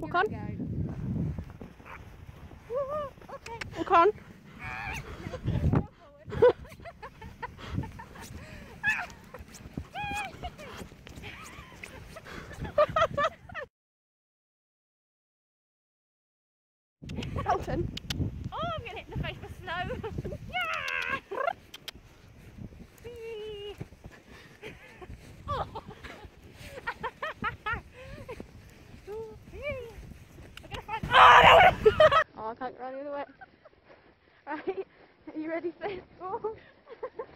Walk on. Walk on. Elton. Right? Are you ready, set, go?